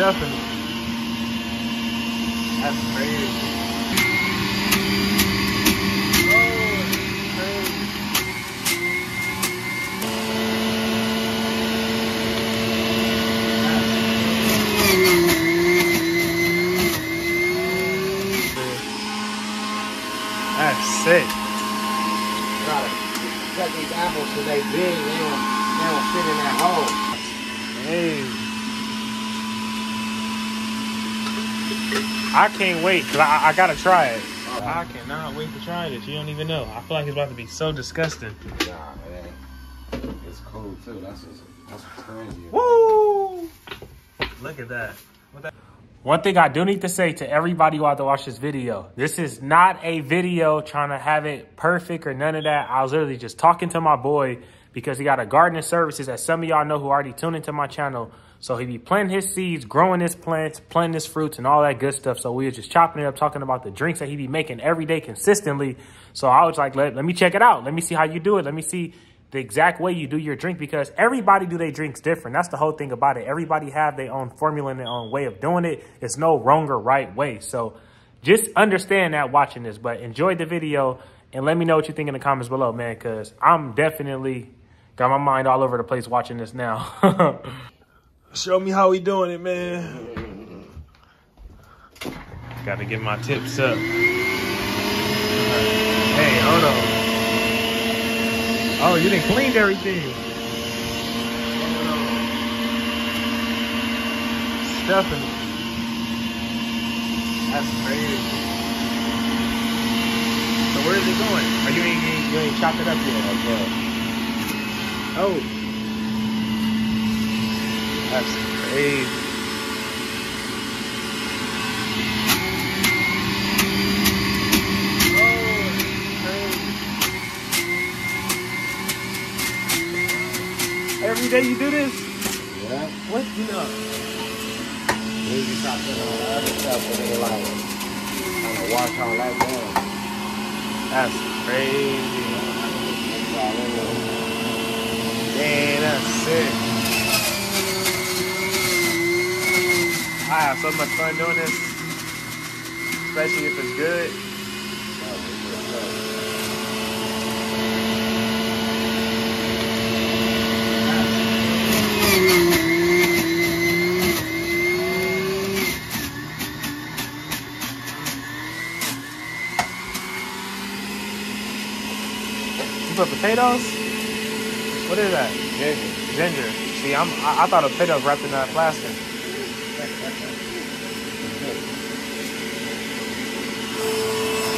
stuffing. That's crazy. Oh, crazy. That's sick. Gotta cut these apples so they big. They don't, they don't fit in that hole. Hey. I can't wait because I, I gotta try it. Oh, I cannot wait to try this. You don't even know. I feel like it's about to be so disgusting. Nah, man. It's cool too. That's what's, that's what's crazy. Woo! Look at that. What that. One thing I do need to say to everybody who out to watch this video, this is not a video trying to have it perfect or none of that. I was literally just talking to my boy because he got a gardening services that some of y'all know who already tuned into my channel. So he be planting his seeds, growing his plants, planting his fruits and all that good stuff. So we were just chopping it up, talking about the drinks that he be making every day consistently. So I was like, let, let me check it out. Let me see how you do it. Let me see the exact way you do your drink because everybody do their drinks different. That's the whole thing about it. Everybody have their own formula and their own way of doing it. It's no wrong or right way. So just understand that watching this, but enjoy the video and let me know what you think in the comments below, man, because I'm definitely got my mind all over the place watching this now. Show me how we doing it, man. Got to get my tips up. Hey, hold on. Oh, you didn't clean everything. Stuffing it. That's crazy. So where is it going? Are you ain't, you ain't, you ain't chopped it up yet? Okay. Oh. That's crazy. Every day you do this? Yeah. What? You know. You start putting on the other stuff and they like kind of wash all that down. That's crazy. It's all in there. Dang, that's sick. I have so much fun doing this, especially if it's good. Put potatoes? What is that? ginger. Ginger. See, I'm, I, I thought a potato wrapped in that plastic. うわ!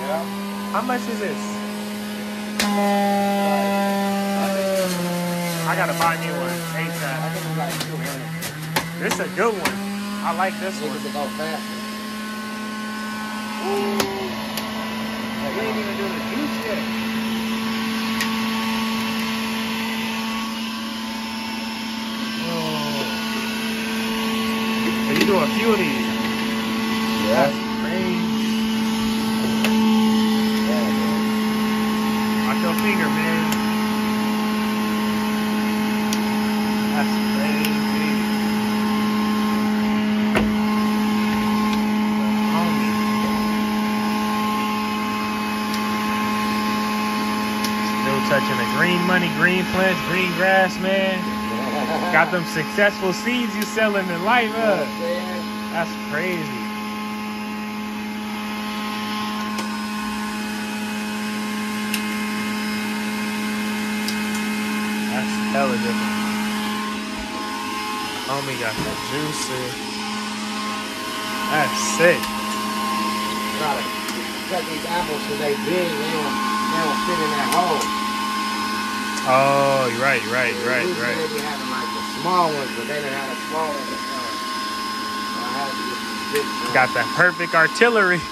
Yeah. How much is this? I gotta buy me one. ASAP. it's like 200. This is a good one. I like this one. faster. We ain't even doing the juice yet. Oh. Do a few of these. Yeah. Crazy. Yeah, man. Watch your finger, man. That's crazy. Homie. Still touching the green money, green plants, green grass, man. Got them successful seeds you selling in life, huh? That's crazy. That's hella different. Homie got the juices. That's sick. Gotta cut these apples so they big. They don't, they don't fit in that hole. Oh, you're right, you're right, you're right, you're right. They be having like the small ones, but they didn't have the small ones. this time. So I had to get some big ones. Got that perfect artillery.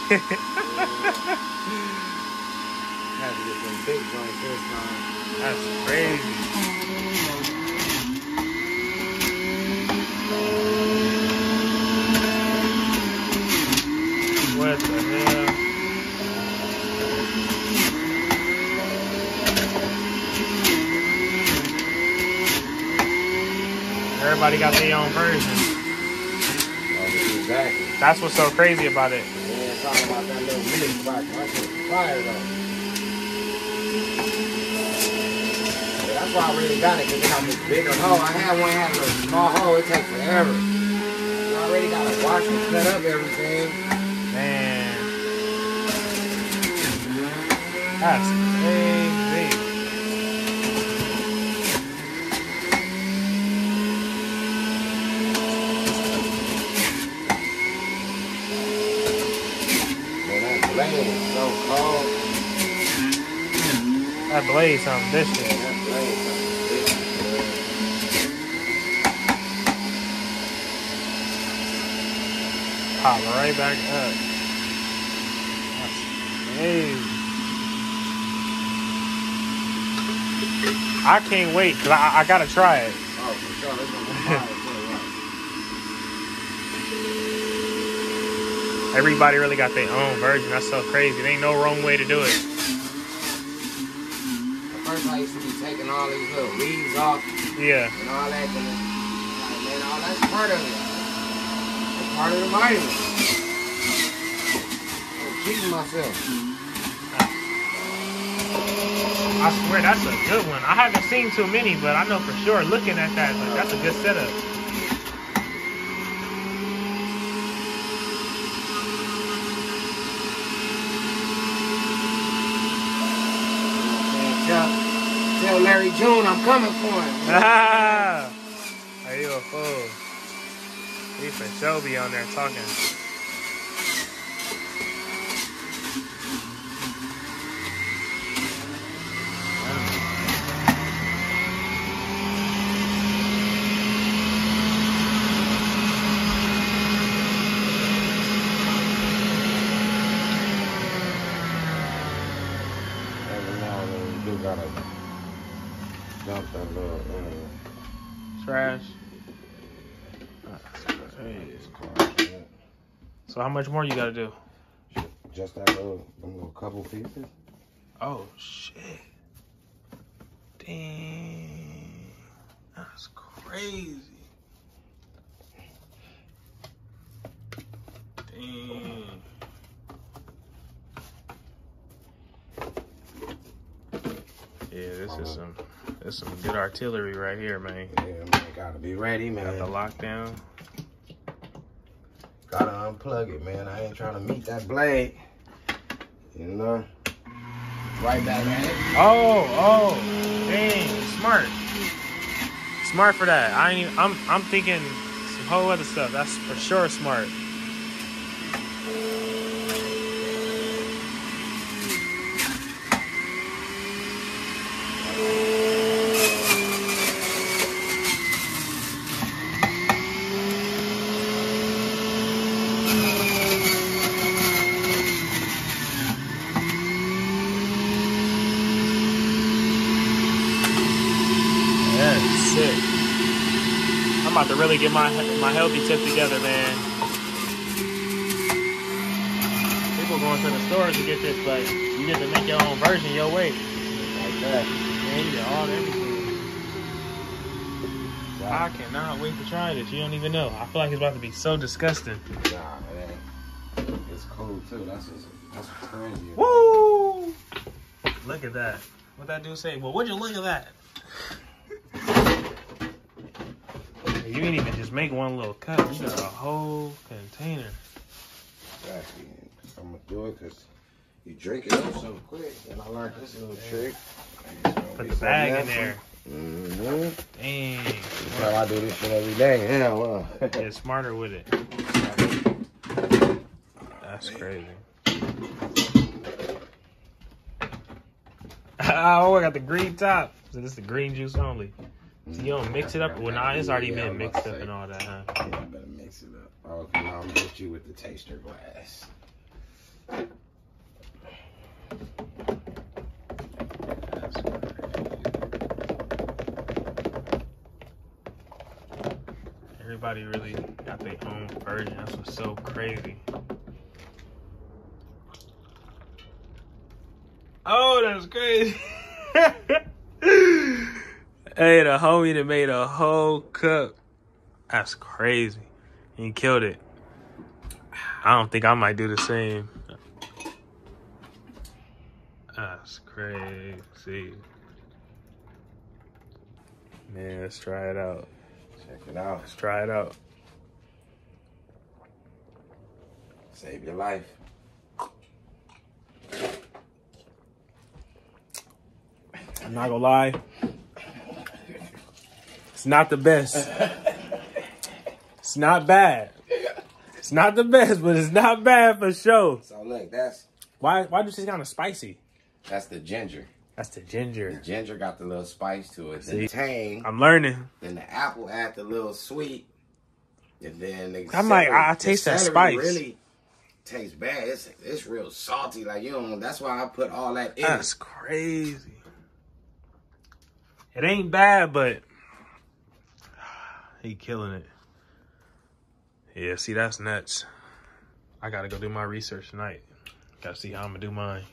Had to get some big ones this time. That's crazy. What the hell? Everybody got their own version. Oh, exactly. That's what's so crazy about it. Yeah, talking about that little mini spark. That shit was fire though. That's why I really got it, because it got this bigger hole. I had one had a small hole, it takes forever. I already got to wash and cut up everything. Man. Mm-hmm. That's crazy. Man, that blade is so cold. That blade something Man, vicious. is Pop right back up. That's. I can't wait because I, I gotta try it. Oh, for sure. Right? Everybody really got their own version. That's so crazy. There ain't no wrong way to do it. First, I used to be taking all these little leaves off Yeah. and all that. And then, man, all that's part of it. That's part of the vitamin. I'm cheating myself. I swear that's a good one. I haven't seen too many, but I know for sure looking at that, like, that's a good setup. Man, tell, Larry June I'm coming for him. Ah, are you a fool? He for sure be on there talking. Every now and then you do gotta dump that little, uh, Trash. So how much more you gotta do? just that little, little couple pieces. Oh shit. Dang. That's crazy. Dang. Yeah, this is some this is some good artillery right here, man. Yeah, man, gotta be ready, man. Got the lockdown. Gotta unplug it, man. I ain't trying to meet that blade. You know? Right back at it. Oh, oh, dang, smart. Smart for that. I ain't even, I'm I'm thinking some whole other stuff. That's for sure smart. I'm about to really get my my healthy tip together, man. People going to the stores to get this, but you get to make your own version your way. Like that. Man, you get all everything. I cannot wait to try this. You don't even know. I feel like it's about to be so disgusting. Nah, it ain't. It's cold too. That's what's, that's what's crazy. Woo! Look at that. What that dude say? Well, would you look at that? You didn't even just make one little cup. You got a whole container. Exactly. I'm gonna do it because you drink it up so quick. And I learned this little trick. Put the bag in there. Mm-hmm. Dang. That's how I do this shit every day. Yeah, well. Get smarter with it. That's crazy. oh, I got the green top. So this is the green juice only. So you don't mix it up? Well, nah, it's already Yeah, been mixed up and all that, huh? Yeah, I better mix it up. Oh, okay, now I'm gonna hit you with the taster glass. Everybody really got their own version. That's what's so crazy. Oh, that's crazy. hey, the homie that made a whole cup. That's crazy. He killed it. I don't think I might do the same. That's crazy. Man, let's try it out. Check it out. Let's try it out. Save your life. I'm not gonna lie. It's not the best. It's not bad. It's not the best, but it's not bad for sure. So look, that's Why why do you kind of spicy? that's the ginger. That's the ginger. The ginger. got the little spice to it. See? The tang. I'm learning. Then the apple add the little sweet. And then the I'm like, celery- I- I the taste that spice. Really tastes bad. It's it's real salty. Like you don't. That's why I put all that in. That's crazy. It ain't bad, but he killing it. Yeah, see, that's nuts. I gotta go do my research tonight. Gotta see how I'm gonna do mine.